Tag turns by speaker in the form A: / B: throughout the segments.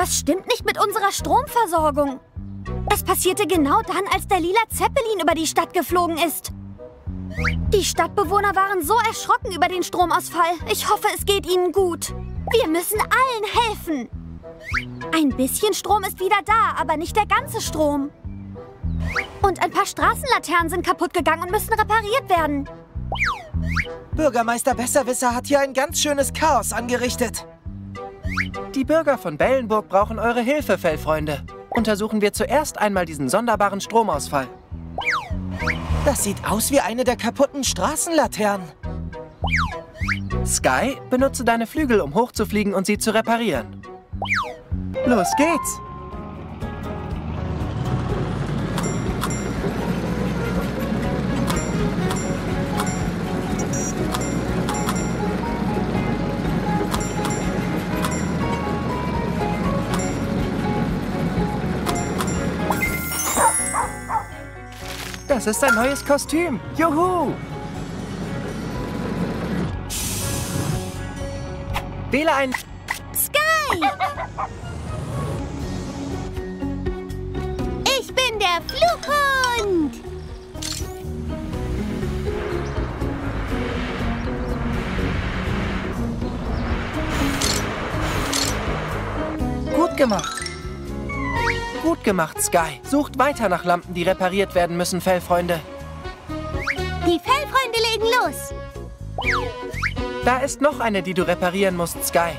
A: Etwas stimmt nicht mit unserer Stromversorgung. Es passierte genau dann, als der lila Zeppelin über die Stadt geflogen ist. Die Stadtbewohner waren so erschrocken über den Stromausfall. Ich hoffe, es geht ihnen gut. Wir müssen allen helfen. Ein bisschen Strom ist wieder da, aber nicht der ganze Strom. Und ein paar Straßenlaternen sind kaputt gegangen und müssen repariert werden.
B: Bürgermeister Besserwisser hat hier ein ganz schönes Chaos angerichtet.
C: Die Bürger von Bellenburg brauchen eure Hilfe, Fellfreunde. Untersuchen wir zuerst einmal diesen sonderbaren Stromausfall.
B: Das sieht aus wie eine der kaputten Straßenlaternen.
C: Sky, benutze deine Flügel, um hochzufliegen und sie zu reparieren. Los geht's! Das ist ein neues Kostüm. Juhu! Wähle ein...
A: Sky! Ich bin der Flughund!
C: Gut gemacht. Gemacht, Sky. Sucht weiter nach Lampen, die repariert werden müssen, Fellfreunde.
A: Die Fellfreunde legen los.
C: Da ist noch eine, die du reparieren musst, Sky.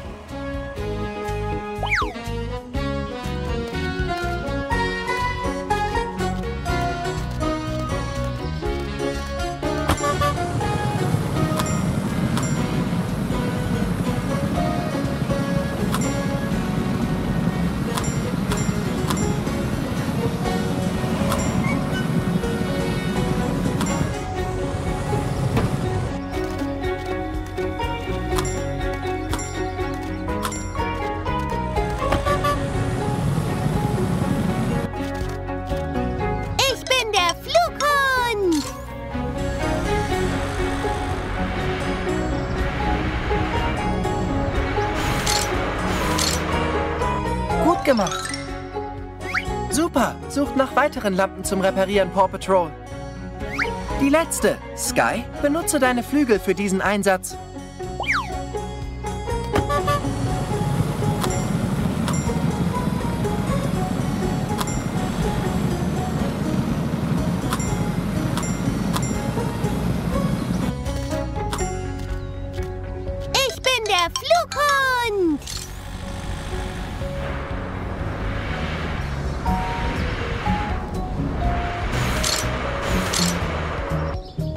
C: Gemacht. Super. Sucht nach weiteren Lampen zum Reparieren, Paw Patrol. Die letzte. Sky, benutze deine Flügel für diesen Einsatz.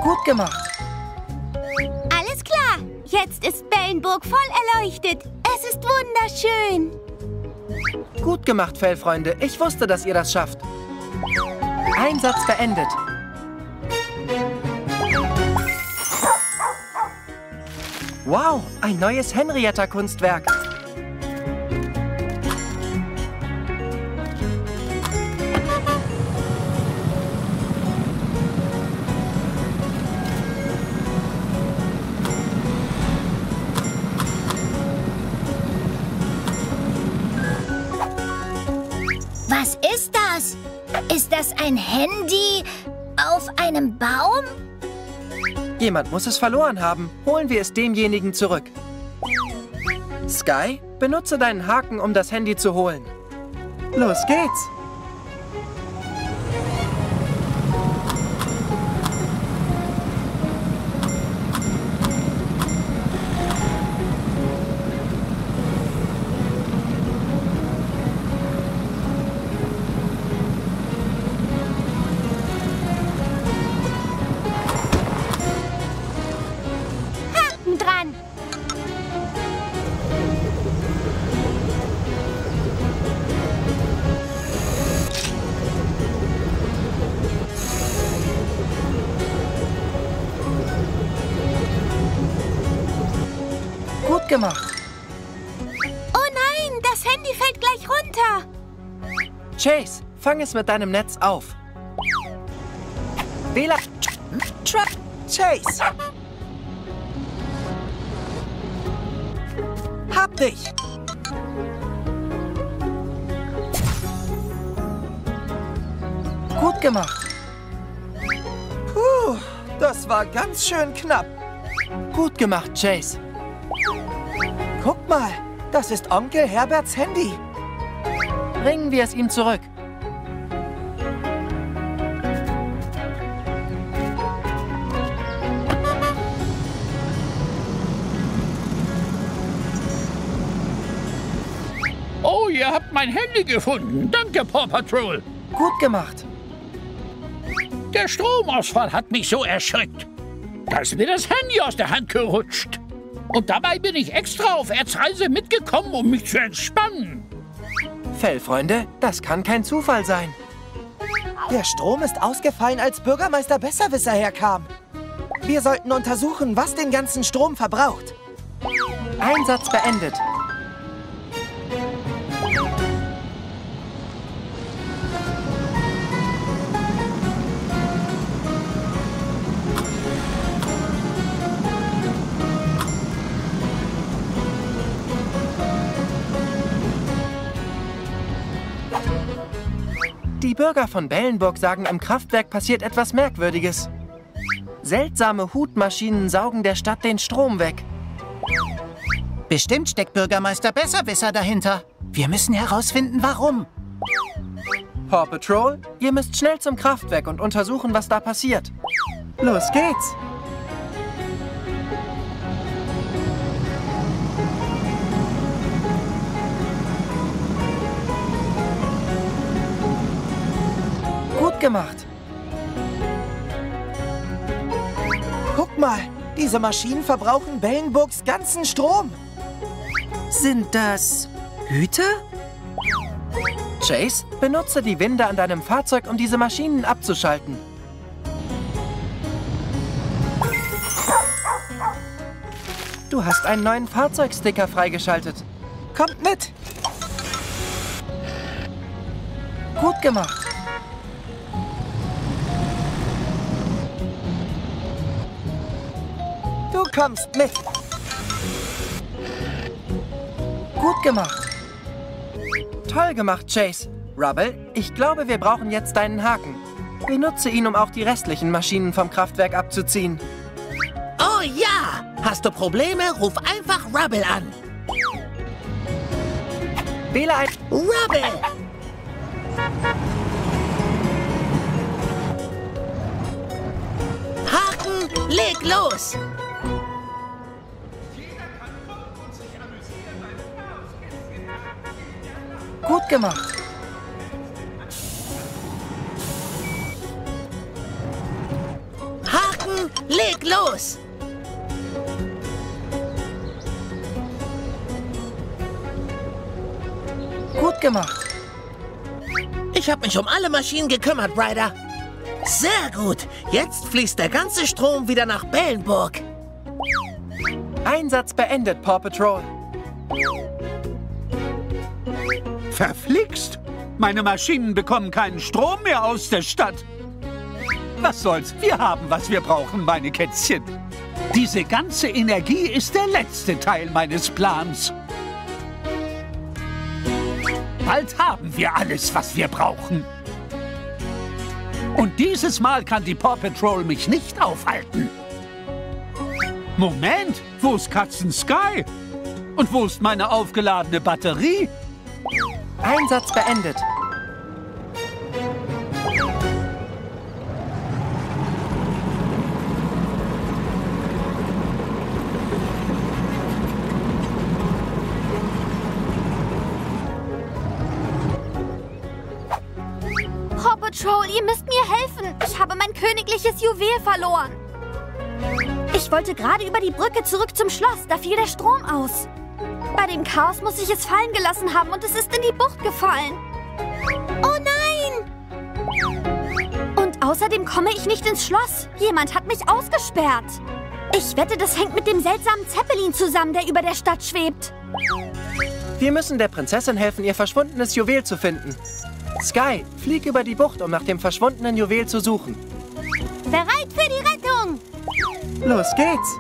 C: Gut gemacht.
A: Alles klar. Jetzt ist Bellenburg voll erleuchtet. Es ist wunderschön.
C: Gut gemacht, Fellfreunde. Ich wusste, dass ihr das schafft. Einsatz beendet. Wow, ein neues Henrietta-Kunstwerk. Jemand muss es verloren haben. Holen wir es demjenigen zurück. Sky, benutze deinen Haken, um das Handy zu holen. Los geht's! Fang es mit deinem Netz auf. Wähle...
B: Tra Chase! hab dich!
C: Gut gemacht.
B: Puh, das war ganz schön knapp.
C: Gut gemacht, Chase.
B: Guck mal, das ist Onkel Herberts Handy.
C: Bringen wir es ihm zurück.
D: Ihr habt mein Handy gefunden. Danke, Paw Patrol.
C: Gut gemacht.
D: Der Stromausfall hat mich so erschreckt. Da ist mir das Handy aus der Hand gerutscht. Und dabei bin ich extra auf Erzreise mitgekommen, um mich zu entspannen.
C: Fellfreunde, das kann kein Zufall sein.
B: Der Strom ist ausgefallen, als Bürgermeister Besserwisser herkam. Wir sollten untersuchen, was den ganzen Strom verbraucht.
C: Einsatz beendet. Bürger von Bellenburg sagen, im Kraftwerk passiert etwas Merkwürdiges. Seltsame Hutmaschinen saugen der Stadt den Strom weg.
E: Bestimmt steckt Bürgermeister Besserwisser dahinter. Wir müssen herausfinden, warum.
C: Paw Patrol, ihr müsst schnell zum Kraftwerk und untersuchen, was da passiert. Los geht's! Gemacht.
B: Guck mal, diese Maschinen verbrauchen Bellenburgs ganzen Strom.
C: Sind das Hüte? Chase, benutze die Winde an deinem Fahrzeug, um diese Maschinen abzuschalten. Du hast einen neuen Fahrzeugsticker freigeschaltet.
B: Kommt mit.
C: Gut gemacht.
B: Kommst mit.
C: Gut gemacht. Toll gemacht, Chase. Rubble, ich glaube, wir brauchen jetzt deinen Haken. Benutze ihn, um auch die restlichen Maschinen vom Kraftwerk abzuziehen.
E: Oh ja! Hast du Probleme, ruf einfach Rubble an.
C: Wähle ein...
E: Rubble! Haken, leg los!
C: Gut gemacht.
E: Haken, leg los!
C: Gut gemacht.
E: Ich habe mich um alle Maschinen gekümmert, Ryder. Sehr gut. Jetzt fließt der ganze Strom wieder nach Bellenburg.
C: Einsatz beendet, Paw Patrol.
D: Verflixt! Meine Maschinen bekommen keinen Strom mehr aus der Stadt. Was soll's? Wir haben, was wir brauchen, meine Kätzchen. Diese ganze Energie ist der letzte Teil meines Plans. Bald haben wir alles, was wir brauchen. Und dieses Mal kann die Paw Patrol mich nicht aufhalten. Moment, wo ist Katzen Sky? Und wo ist meine aufgeladene Batterie?
C: Einsatz beendet.
A: Patrol, ihr müsst mir helfen. Ich habe mein königliches Juwel verloren. Ich wollte gerade über die Brücke zurück zum Schloss. Da fiel der Strom aus. Dem Chaos muss ich es fallen gelassen haben und es ist in die Bucht gefallen. Oh nein! Und außerdem komme ich nicht ins Schloss. Jemand hat mich ausgesperrt. Ich wette, das hängt mit dem seltsamen Zeppelin zusammen, der über der Stadt schwebt.
C: Wir müssen der Prinzessin helfen, ihr verschwundenes Juwel zu finden. Sky, flieg über die Bucht, um nach dem verschwundenen Juwel zu suchen.
A: Bereit für die Rettung!
C: Los geht's!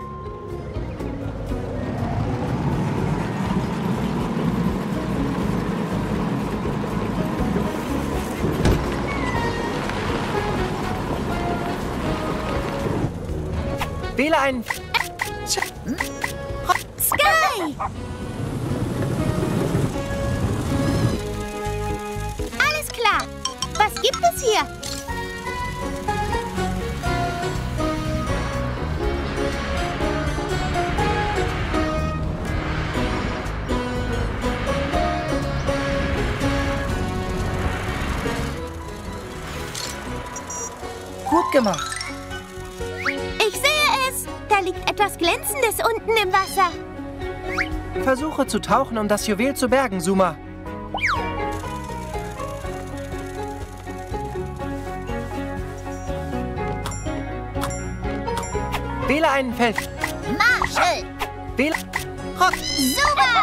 C: Wähle einen...
F: Sky! Alles klar. Was gibt es hier?
C: Gut gemacht.
F: Liegt etwas Glänzendes unten im Wasser.
C: Versuche zu tauchen, um das Juwel zu bergen, Suma. Wähle einen Feld.
A: Marshall!
C: Wähle... Rock.
A: Super!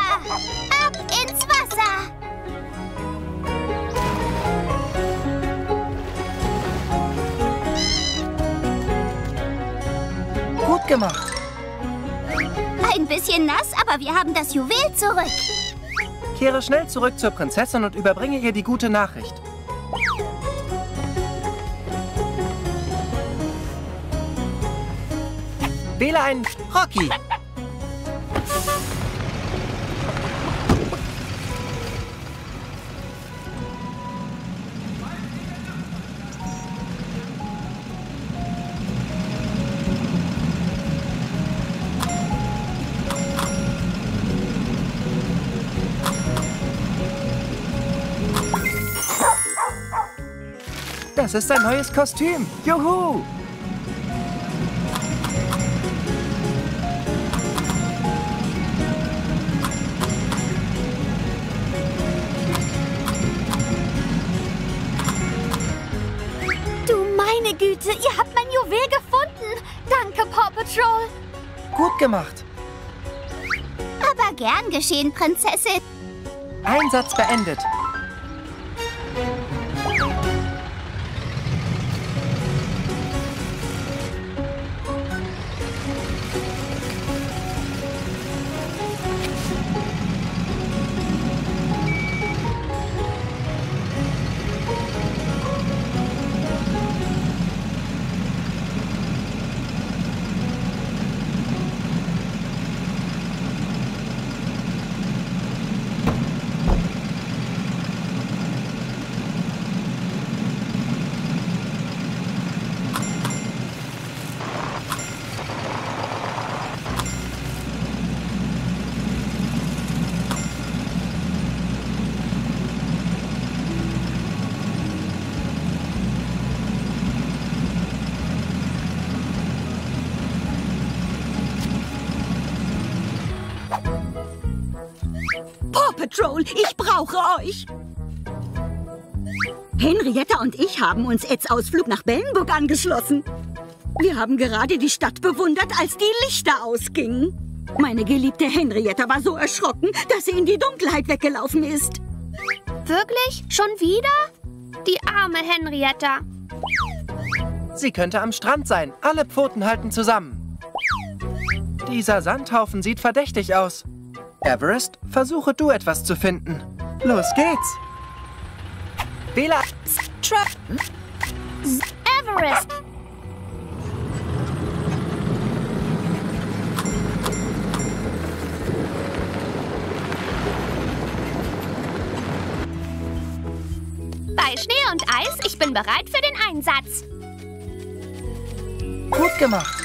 C: Gemacht.
A: Ein bisschen nass, aber wir haben das Juwel zurück.
C: Kehre schnell zurück zur Prinzessin und überbringe ihr die gute Nachricht. Wähle einen Rocky. Das ist ein neues Kostüm. Juhu!
F: Du meine Güte, ihr habt mein Juwel gefunden. Danke, Paw Patrol.
C: Gut gemacht.
A: Aber gern geschehen, Prinzessin.
C: Einsatz beendet.
G: Patrol, ich brauche euch. Henrietta und ich haben uns Eds Ausflug nach Bellenburg angeschlossen. Wir haben gerade die Stadt bewundert, als die Lichter ausgingen. Meine geliebte Henrietta war so erschrocken, dass sie in die Dunkelheit weggelaufen ist.
F: Wirklich? Schon wieder? Die arme Henrietta.
C: Sie könnte am Strand sein. Alle Pfoten halten zusammen. Dieser Sandhaufen sieht verdächtig aus. Everest, versuche du etwas zu finden. Los geht's. Wähle...
F: Everest. Bei Schnee und Eis, ich bin bereit für den Einsatz.
C: Gut gemacht.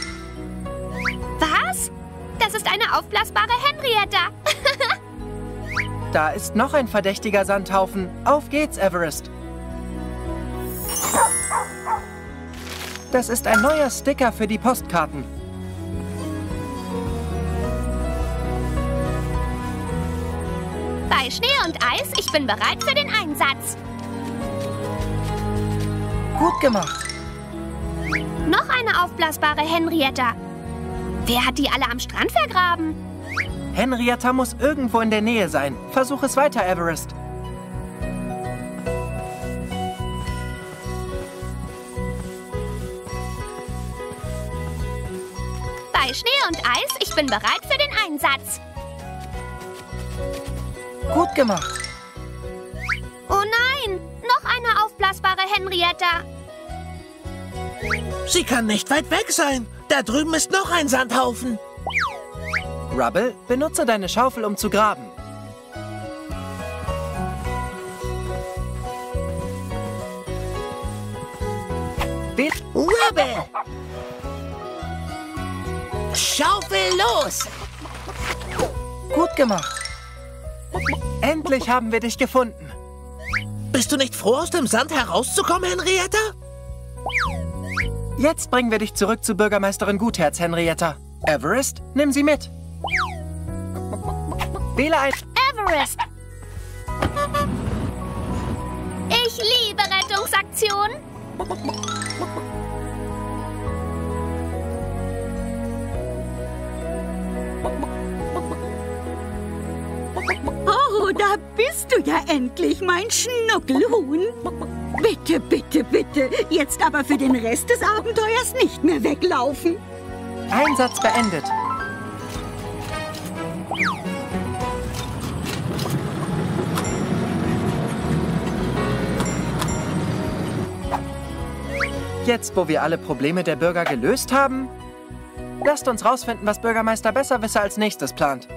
F: Was? Das ist eine aufblasbare Henrietta.
C: Da ist noch ein verdächtiger Sandhaufen. Auf geht's, Everest. Das ist ein neuer Sticker für die Postkarten.
F: Bei Schnee und Eis, ich bin bereit für den Einsatz.
C: Gut gemacht.
F: Noch eine aufblasbare Henrietta. Wer hat die alle am Strand vergraben?
C: Henrietta muss irgendwo in der Nähe sein. Versuch es weiter, Everest.
F: Bei Schnee und Eis, ich bin bereit für den Einsatz.
C: Gut gemacht.
F: Oh nein, noch eine aufblasbare Henrietta.
E: Sie kann nicht weit weg sein. Da drüben ist noch ein Sandhaufen.
C: Rubble, benutze deine Schaufel, um zu graben.
E: Rubble! Schaufel los!
C: gut gemacht. Endlich haben wir dich gefunden.
E: Bist du nicht froh, aus dem Sand herauszukommen, Henrietta?
C: Jetzt bringen wir dich zurück zu Bürgermeisterin Gutherz, Henrietta. Everest, nimm sie mit. Wähle ein...
A: Everest! Ich liebe Rettungsaktionen.
G: Oh, da bist du ja endlich, mein Schnuckelhuhn. Bitte, bitte, bitte. Jetzt aber für den Rest des Abenteuers nicht mehr weglaufen.
C: Einsatz beendet. Jetzt, wo wir alle Probleme der Bürger gelöst haben, lasst uns rausfinden, was Bürgermeister Besserwisser als nächstes plant.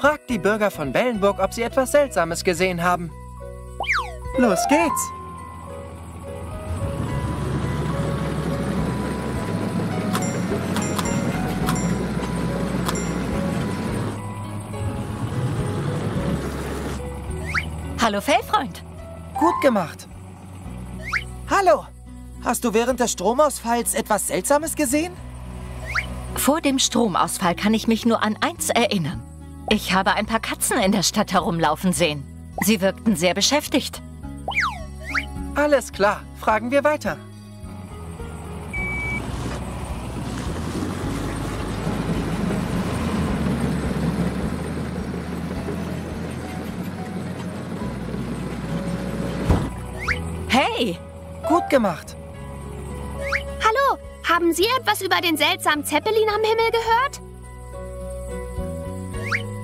C: Fragt die Bürger von Bellenburg, ob sie etwas Seltsames gesehen haben. Los geht's!
H: Hallo Fellfreund.
C: Gut gemacht.
B: Hallo. Hast du während des Stromausfalls etwas Seltsames gesehen?
H: Vor dem Stromausfall kann ich mich nur an eins erinnern. Ich habe ein paar Katzen in der Stadt herumlaufen sehen. Sie wirkten sehr beschäftigt.
C: Alles klar, fragen wir weiter. Gut gemacht.
A: Hallo, haben Sie etwas über den seltsamen Zeppelin am Himmel gehört?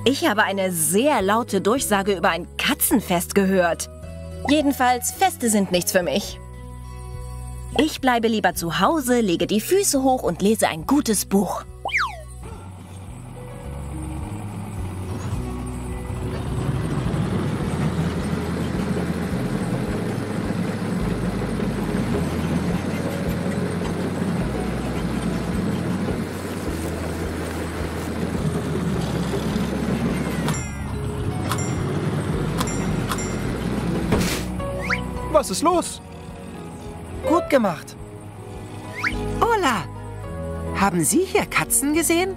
I: Ich habe eine sehr laute Durchsage über ein Katzenfest gehört. Jedenfalls, Feste sind nichts für mich. Ich bleibe lieber zu Hause, lege die Füße hoch und lese ein gutes Buch.
J: Was ist los?
C: Gut gemacht.
K: Hola! Haben Sie hier Katzen gesehen?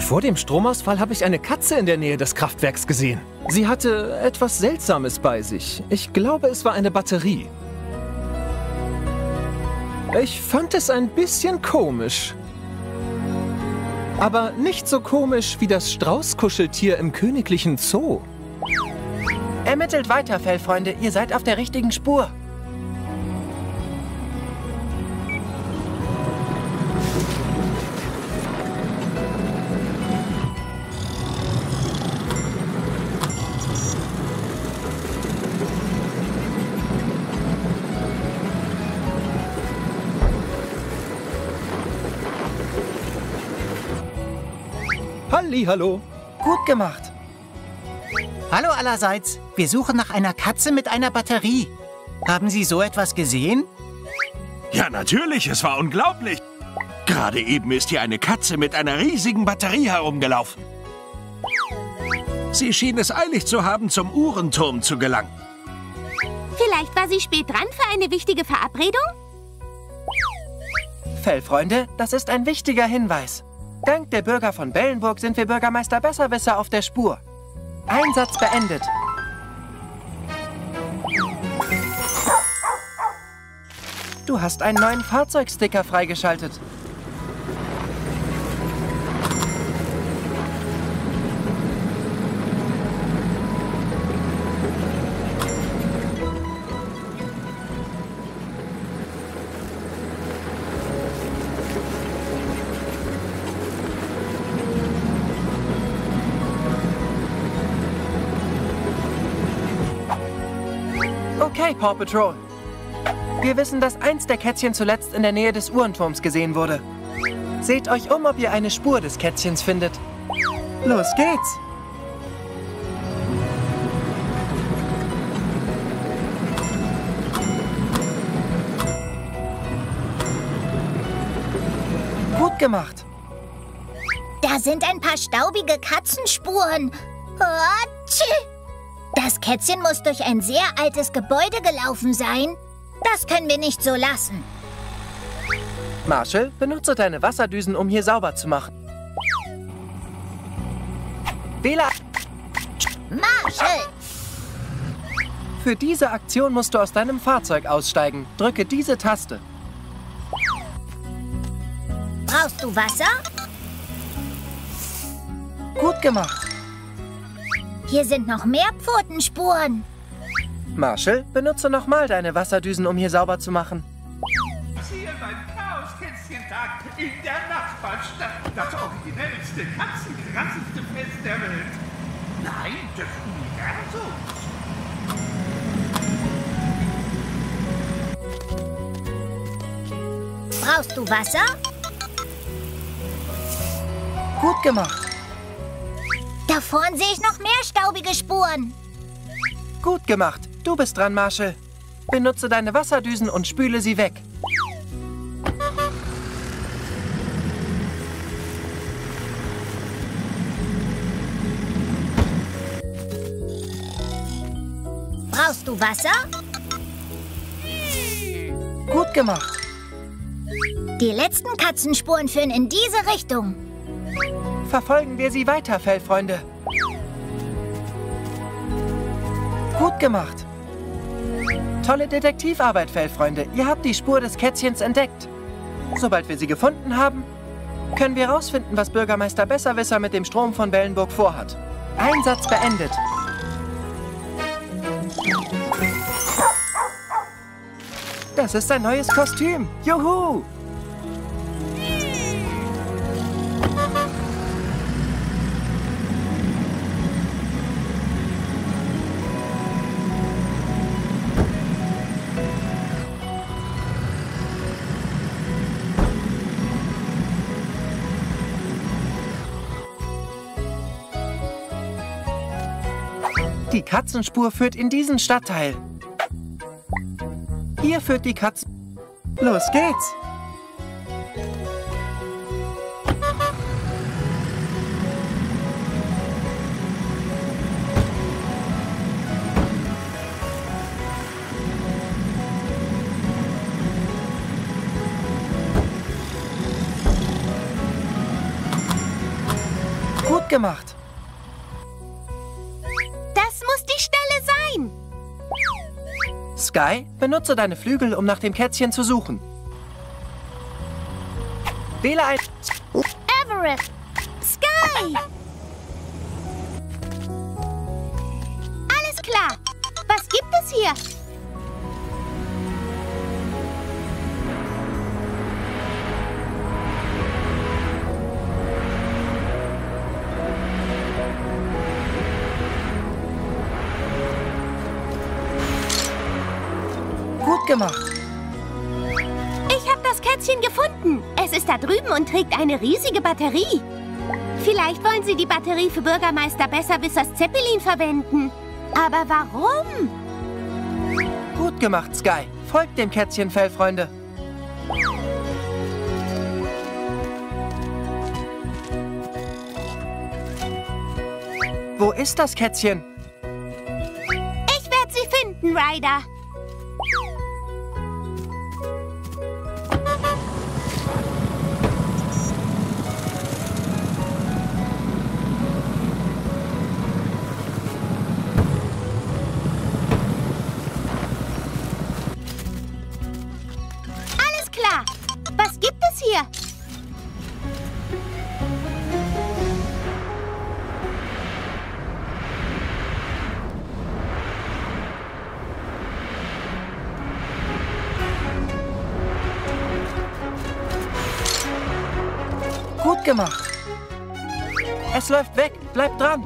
J: Vor dem Stromausfall habe ich eine Katze in der Nähe des Kraftwerks gesehen. Sie hatte etwas Seltsames bei sich. Ich glaube, es war eine Batterie. Ich fand es ein bisschen komisch. Aber nicht so komisch wie das Straußkuscheltier im königlichen Zoo.
C: Ermittelt weiter, Fellfreunde. Ihr seid auf der richtigen Spur.
J: Hallihallo.
C: Gut gemacht.
K: Hallo allerseits. Wir suchen nach einer Katze mit einer Batterie. Haben Sie so etwas gesehen?
L: Ja, natürlich, es war unglaublich. Gerade eben ist hier eine Katze mit einer riesigen Batterie herumgelaufen. Sie schien es eilig zu haben, zum Uhrenturm zu gelangen.
A: Vielleicht war sie spät dran für eine wichtige Verabredung?
C: Fellfreunde, das ist ein wichtiger Hinweis. Dank der Bürger von Bellenburg sind wir Bürgermeister Besserwisser auf der Spur. Einsatz beendet. Du hast einen neuen Fahrzeugsticker freigeschaltet. Paw Patrol. Wir wissen, dass eins der Kätzchen zuletzt in der Nähe des Uhrenturms gesehen wurde. Seht euch um, ob ihr eine Spur des Kätzchens findet. Los geht's! Gut gemacht.
M: Da sind ein paar staubige Katzenspuren. Hatschi! Das Kätzchen muss durch ein sehr altes Gebäude gelaufen sein. Das können wir nicht so lassen.
C: Marshall, benutze deine Wasserdüsen, um hier sauber zu machen. Wähle...
M: Marshall!
C: Für diese Aktion musst du aus deinem Fahrzeug aussteigen. Drücke diese Taste.
M: Brauchst du Wasser?
C: Gut gemacht.
M: Hier sind noch mehr Pfotenspuren.
C: Marshall, benutze nochmal deine Wasserdüsen, um hier sauber zu machen.
D: Hier beim Chaos-Kätzchentag in der Nachbarstadt. Das originellste, katzenkrasseste Fest der Welt. Nein, des Universums.
M: Brauchst du Wasser?
C: Gut gemacht.
M: Da vorn sehe ich noch mehr staubige Spuren.
C: Gut gemacht. Du bist dran, Marshall. Benutze deine Wasserdüsen und spüle sie weg.
M: Brauchst du Wasser?
C: Gut gemacht.
M: Die letzten Katzenspuren führen in diese Richtung.
C: Verfolgen wir sie weiter, Fellfreunde. Gut gemacht. Tolle Detektivarbeit, Fellfreunde. Ihr habt die Spur des Kätzchens entdeckt. Sobald wir sie gefunden haben, können wir herausfinden, was Bürgermeister Besserwisser mit dem Strom von Wellenburg vorhat. Einsatz beendet. Das ist ein neues Kostüm. Juhu! Katzenspur führt in diesen Stadtteil. Hier führt die Katzen... Los geht's! Sky, benutze deine Flügel, um nach dem Kätzchen zu suchen. Wähle ein... gemacht.
A: Ich habe das Kätzchen gefunden. Es ist da drüben und trägt eine riesige Batterie. Vielleicht wollen Sie die Batterie für Bürgermeister Besserwissers Zeppelin verwenden. Aber warum?
C: Gut gemacht, Sky. Folgt dem Kätzchen, Fellfreunde. Wo ist das Kätzchen?
A: Ich werde sie finden, Ryder.
C: Gemacht. Es läuft weg. Bleib dran.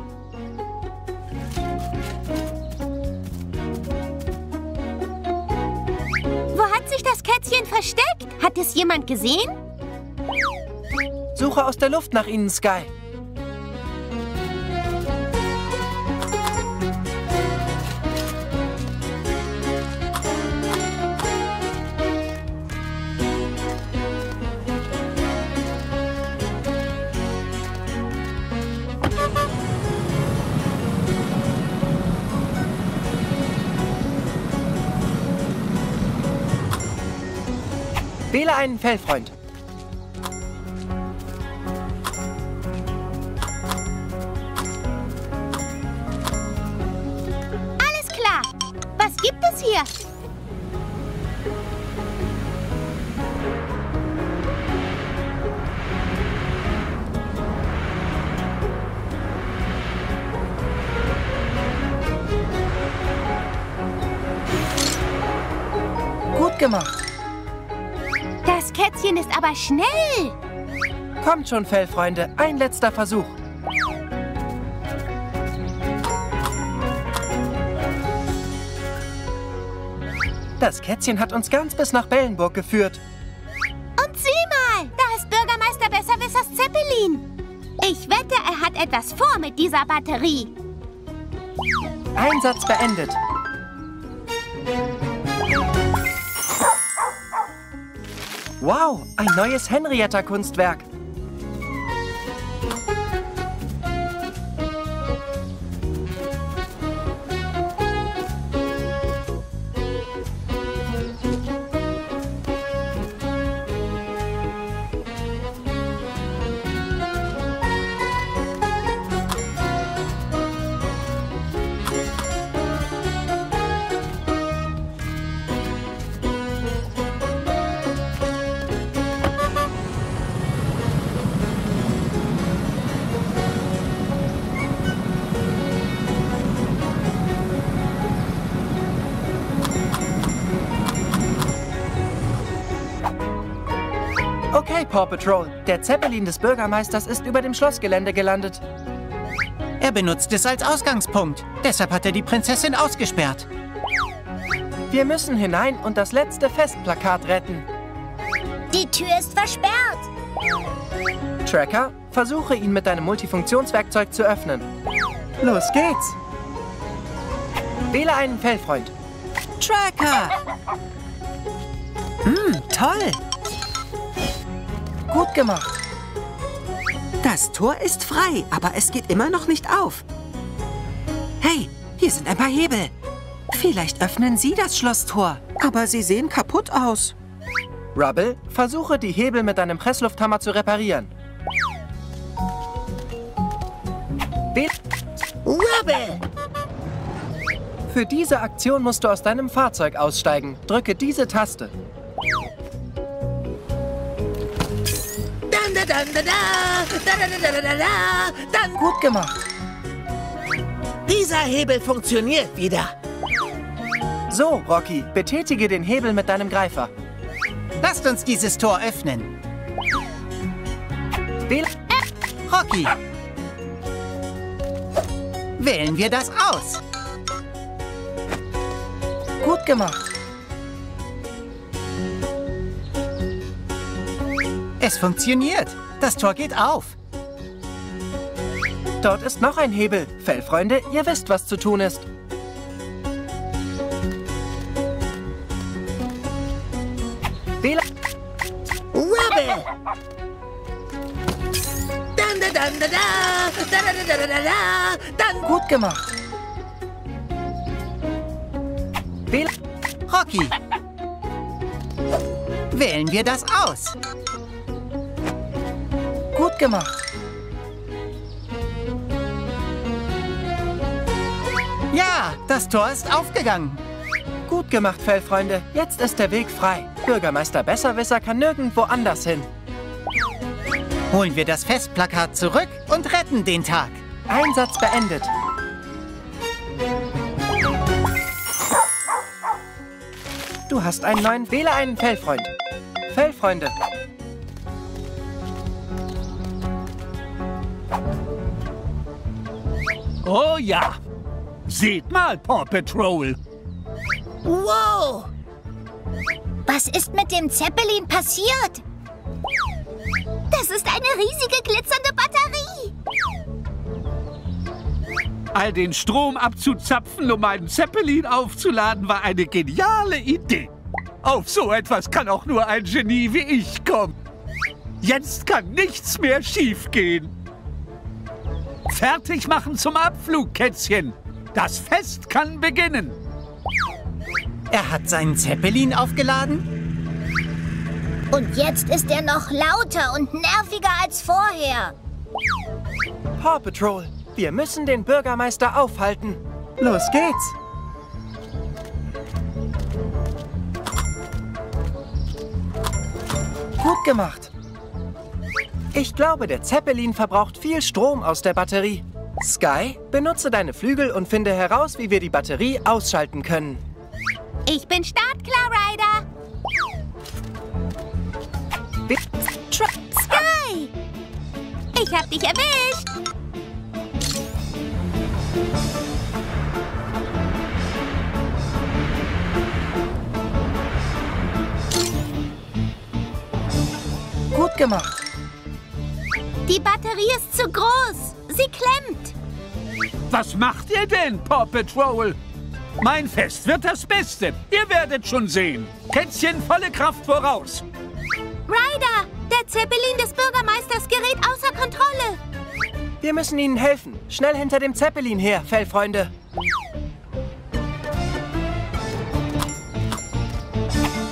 A: Wo hat sich das Kätzchen versteckt? Hat es jemand gesehen?
C: Suche aus der Luft nach ihnen, Sky. Einen Fellfreund.
A: Alles klar. Was gibt es hier?
C: Gut gemacht.
A: Das Kätzchen ist aber schnell.
C: Kommt schon, Fellfreunde. Ein letzter Versuch. Das Kätzchen hat uns ganz bis nach Bellenburg geführt.
A: Und sieh mal, da ist Bürgermeister Besserwissers Zeppelin. Ich wette, er hat etwas vor mit dieser Batterie.
C: Einsatz beendet. Wow, ein neues Henrietta-Kunstwerk. Paw Patrol. Der Zeppelin des Bürgermeisters ist über dem Schlossgelände gelandet.
K: Er benutzt es als Ausgangspunkt. Deshalb hat er die Prinzessin ausgesperrt.
C: Wir müssen hinein und das letzte Festplakat retten.
M: Die Tür ist versperrt.
C: Tracker, versuche ihn mit deinem Multifunktionswerkzeug zu öffnen. Los geht's! Wähle einen Fellfreund.
B: Tracker! Hm, toll!
C: Gut gemacht.
B: Das Tor ist frei, aber es geht immer noch nicht auf. Hey, hier sind ein paar Hebel. Vielleicht öffnen Sie das Schlosstor, aber sie sehen kaputt aus.
C: Rubble, versuche die Hebel mit deinem Presslufthammer zu reparieren.
E: Rubble!
C: Für diese Aktion musst du aus deinem Fahrzeug aussteigen. Drücke diese Taste.
E: Dann.
C: Gut gemacht.
E: Dieser Hebel funktioniert wieder.
C: So, Rocky, betätige den Hebel mit deinem Greifer.
K: Lasst uns dieses Tor öffnen.
C: Wähle
K: Rocky. Wählen wir das aus.
C: Gut gemacht.
K: Es funktioniert. Das Tor geht auf.
C: Dort ist noch ein Hebel. Fellfreunde, ihr wisst, was zu tun ist. Bela
E: Wobble! Dan, da, dan, da, da. Da, da, da, da, da, da da da
C: gut gemacht. Bela
K: Rocky. Wählen wir das aus
C: gut gemacht.
K: Ja, das Tor ist aufgegangen.
C: Gut gemacht, Fellfreunde. Jetzt ist der Weg frei. Bürgermeister Besserwisser kann nirgendwo anders hin.
K: Holen wir das Festplakat zurück und retten den Tag.
C: Einsatz beendet. Du hast einen neuen... Wähle einen Fellfreund. Fellfreunde.
D: Ja. Seht mal, Paw Patrol.
E: Wow!
M: Was ist mit dem Zeppelin passiert? Das ist eine riesige glitzernde Batterie.
D: All den Strom abzuzapfen, um einen Zeppelin aufzuladen, war eine geniale Idee. Auf so etwas kann auch nur ein Genie wie ich kommen. Jetzt kann nichts mehr schiefgehen. Fertig machen zum Abflug, Kätzchen. Das Fest kann beginnen.
K: Er hat seinen Zeppelin aufgeladen?
M: Und jetzt ist er noch lauter und nerviger als vorher.
C: Paw Patrol, wir müssen den Bürgermeister aufhalten. Los geht's. Gut gemacht. Ich glaube, der Zeppelin verbraucht viel Strom aus der Batterie. Sky, benutze deine Flügel und finde heraus, wie wir die Batterie ausschalten können.
A: Ich bin startklar, Ryder. Sky! Ich hab dich erwischt.
C: Gut gemacht.
A: Die Batterie ist zu groß. Sie klemmt.
D: Was macht ihr denn, Paw Patrol? Mein Fest wird das Beste. Ihr werdet schon sehen. Kätzchen volle Kraft voraus.
A: Ryder, der Zeppelin des Bürgermeisters gerät außer Kontrolle.
C: Wir müssen ihnen helfen. Schnell hinter dem Zeppelin her, Fellfreunde.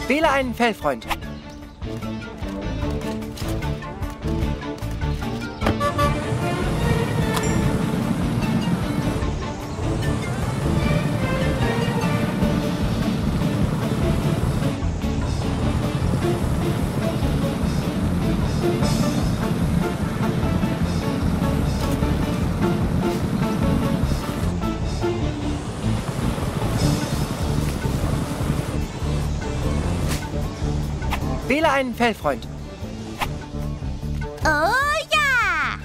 C: Wähle einen Fellfreund. Wähle einen Fellfreund.
A: Oh ja!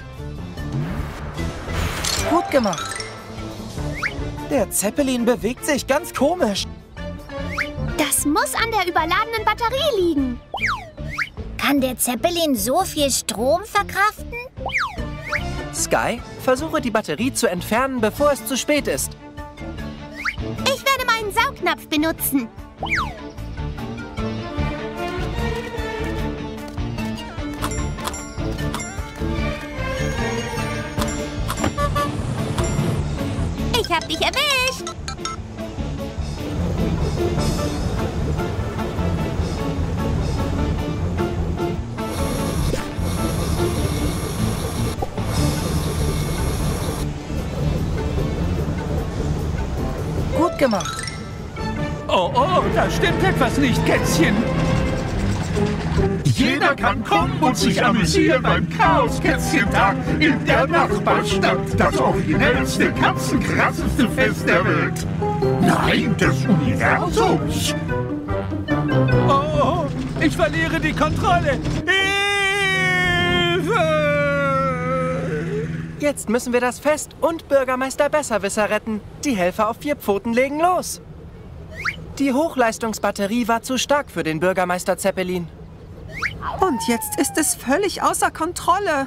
C: Gut gemacht. Der Zeppelin bewegt sich ganz komisch.
A: Das muss an der überladenen Batterie liegen.
M: Kann der Zeppelin so viel Strom verkraften?
C: Sky, versuche die Batterie zu entfernen, bevor es zu spät ist.
A: Ich werde meinen Saugnapf benutzen. Ich hab dich erwischt.
C: Gut gemacht.
D: Oh, oh, da stimmt etwas nicht, Kätzchen.
L: Jeder kann kommen und sich amüsieren beim Chaos-Kätzchentag in der Nachbarstadt. Das originellste, katzenkrasseste Fest der Welt. Nein, des Universums.
D: Oh, oh, ich verliere die Kontrolle. Hilfe!
C: Jetzt müssen wir das Fest und Bürgermeister Besserwisser retten. Die Helfer auf vier Pfoten legen los. Die Hochleistungsbatterie war zu stark für den Bürgermeister Zeppelin.
B: Und jetzt ist es völlig außer Kontrolle.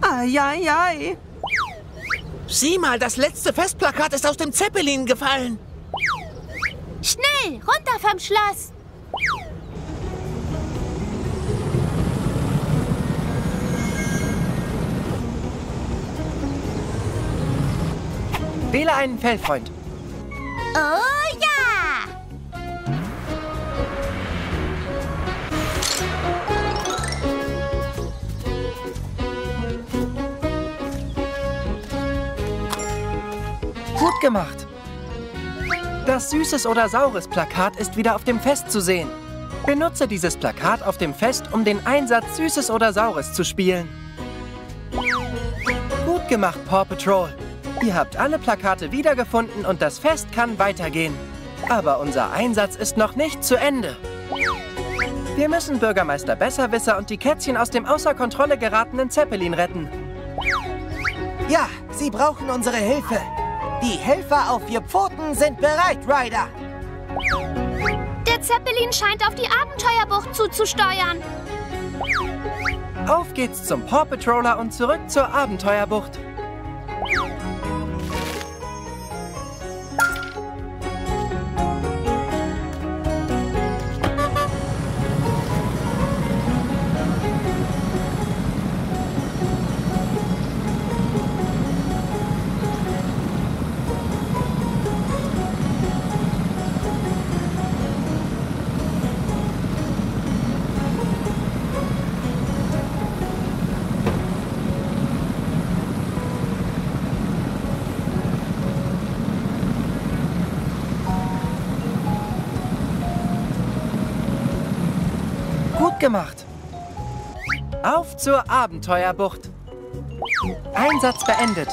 B: Eieiei.
E: Sieh mal, das letzte Festplakat ist aus dem Zeppelin gefallen.
A: Schnell, runter vom Schloss.
C: Wähle einen Fellfreund.
A: Oh
C: gemacht. Das Süßes oder Saures Plakat ist wieder auf dem Fest zu sehen. Benutze dieses Plakat auf dem Fest, um den Einsatz Süßes oder Saures zu spielen. Gut gemacht, Paw Patrol. Ihr habt alle Plakate wiedergefunden und das Fest kann weitergehen. Aber unser Einsatz ist noch nicht zu Ende. Wir müssen Bürgermeister Besserwisser und die Kätzchen aus dem außer Kontrolle geratenen Zeppelin retten.
K: Ja, Sie brauchen unsere Hilfe. Die Helfer auf vier Pfoten sind bereit, Ryder.
A: Der
F: Zeppelin scheint auf die Abenteuerbucht zuzusteuern.
C: Auf geht's zum Paw Patroller und zurück zur Abenteuerbucht. Gemacht. Auf zur Abenteuerbucht. Einsatz beendet.